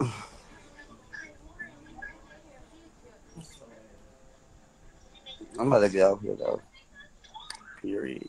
I'm about to get out here though. Period.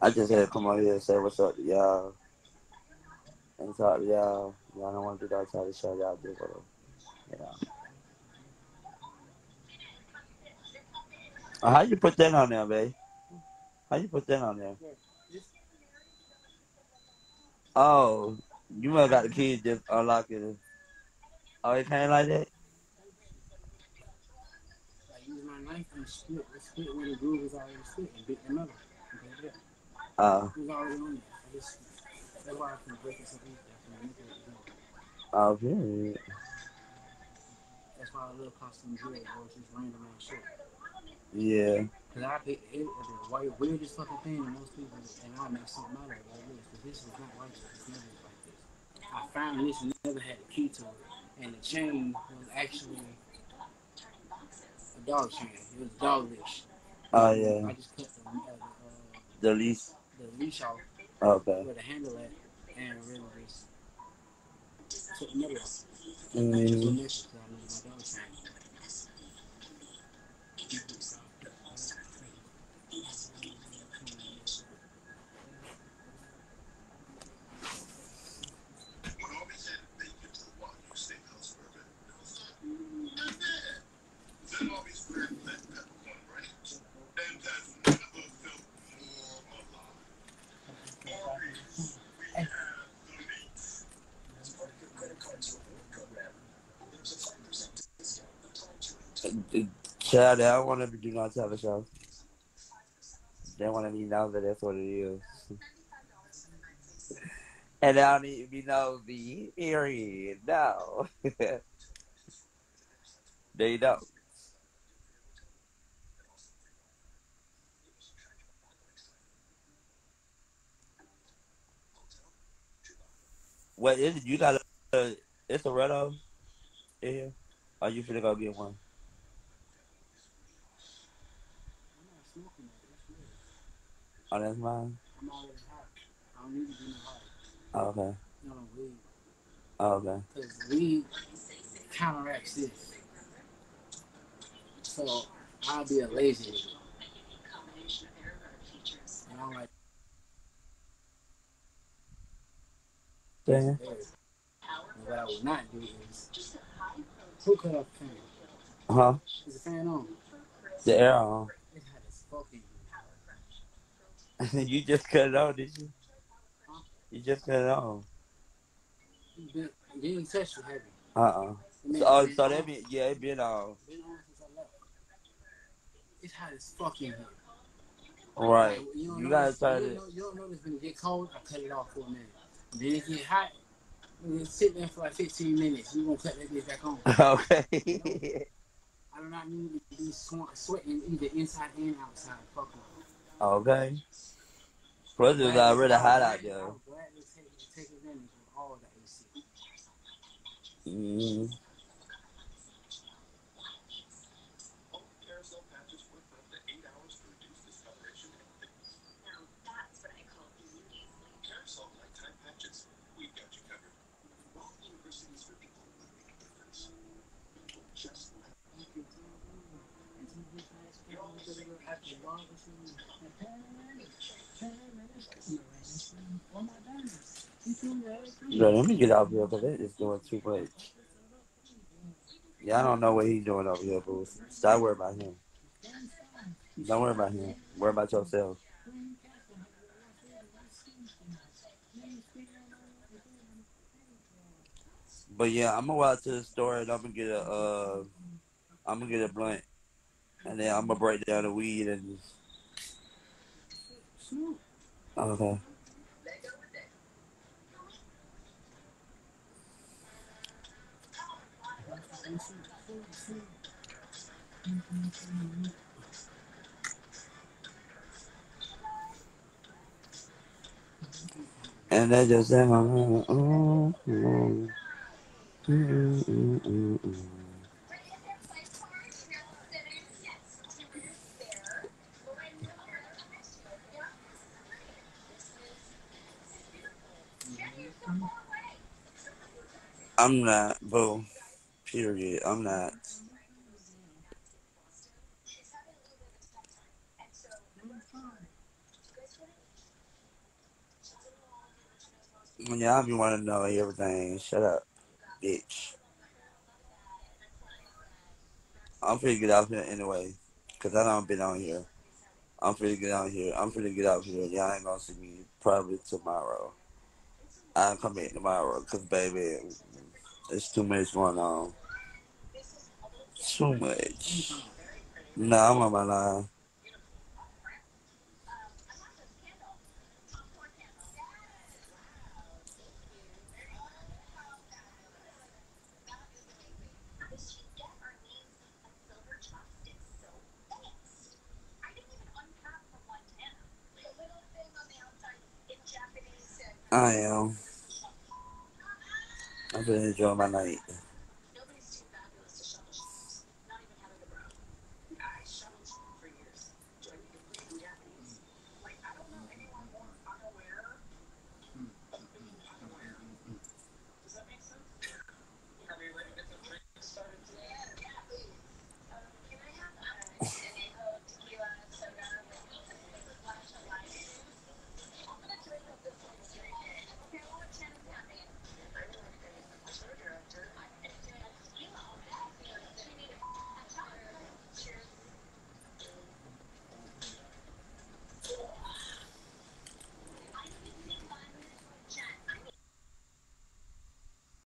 I just had to come out here and say what's up to y'all. And talk to y'all. Y'all don't want to do that. Try to show y'all do whatever. Yeah. Uh, how you put that on there, babe? How you put that on there? Oh, you must got the key just unlock it. Oh, it came like that? I use my knife and split, split where the groove is already split and the metal. Okay, yeah. Uh, It was already on there. I just, that's why I can break it so easy. I can make it go. oh, period. That's why I love custom jewelry or just random ass shit. Yeah. Cause I pick it, it's the white weirdest fucking thing to most people, and I make something out of it like this. Cause this is not like this. It's never like this. I found this and never had a key to it, and the chain was actually a dog chain. It was dog leash. Oh, yeah. I just cut the, uh, the, uh, The leash off Okay. where the handle at, and really just took the middle off. Mm, A 'cause I want to do not tell the show. They want to be know that that's what it is. and I don't to be nosy. Period. No. they don't. What is it? You got a, it's a Redo um, in here? Are you finna go get one? I'm not smoking that. That's weird. Oh, that's mine? I'm already high. I don't need to be no. Oh, okay. No, no, weed. Oh, okay. Because weed counteracts this. So I'll be a lazy. And I'm like, Yeah. "Hey." And what I would not do is who cut off the fan? Huh? Is the fan on? The air on. It had this fucking you just cut it off, did you? You just cut it off. you you didn't touch it heavy. Uh uh mean- So, oh, it so that mean yeah, it been off. been on since I left. It's hot as fuck in here. Right. Like, don't You gotta this- turn you know, you don't know this when it get cold. I cut it off for a minute. Then it get hot. And then sit there for like 15 minutes. You gonna cut that bitch back on. Okay. I do not need to be sweating either inside and outside. Fuck off. Okay. Plus it was already hot out there. I Let me get out here, but it is doing too much. Yeah, I don't know what he's doing over here, boo. Stop worrying about him. Don't worry about him. Worry about yourself. But yeah, I'm gonna go out to the store and I'm gonna get a, uh, am gonna get a blunt and then I'm gonna break down the weed and. Okay. And they just say, mm, mm, mm, mm, mm, mm, mm. I'm not, boo. Period. I'm not. Y'all be want to know everything. Shut up, bitch. I'm pretty good out here anyway, cause I don't been on here. I'm pretty good out here. I'm pretty good out here. Y'all ain't gonna see me probably tomorrow. I'll come back tomorrow, cause baby, it's too much going on. Too much. No, I'm on my line. I am. I'm gonna enjoy my night.